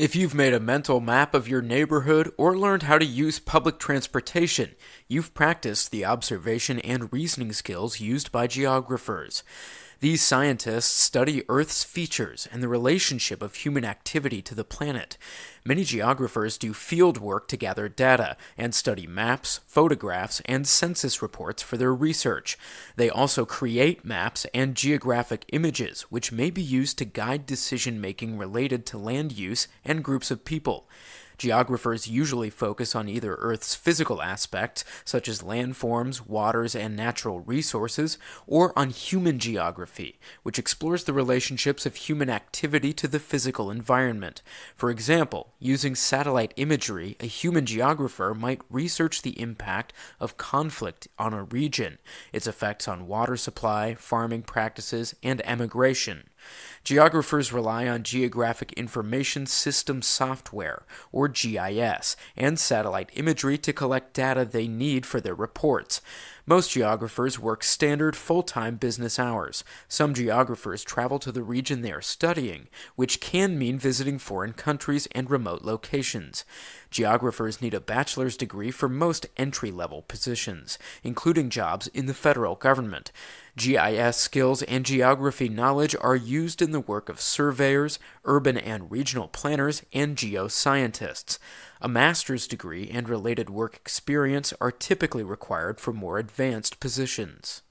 If you've made a mental map of your neighborhood or learned how to use public transportation, you've practiced the observation and reasoning skills used by geographers. These scientists study Earth's features and the relationship of human activity to the planet. Many geographers do field work to gather data and study maps, photographs, and census reports for their research. They also create maps and geographic images, which may be used to guide decision making related to land use and groups of people. Geographers usually focus on either Earth's physical aspects, such as landforms, waters, and natural resources, or on human geography, which explores the relationships of human activity to the physical environment. For example, using satellite imagery, a human geographer might research the impact of conflict on a region, its effects on water supply, farming practices, and emigration. Geographers rely on Geographic Information System Software, or GIS, and satellite imagery to collect data they need for their reports. Most geographers work standard full time business hours. Some geographers travel to the region they are studying, which can mean visiting foreign countries and remote locations. Geographers need a bachelor's degree for most entry level positions, including jobs in the federal government. GIS skills and geography knowledge are used in the work of surveyors, urban and regional planners, and geoscientists. A master's degree and related work experience are typically required for more advanced positions.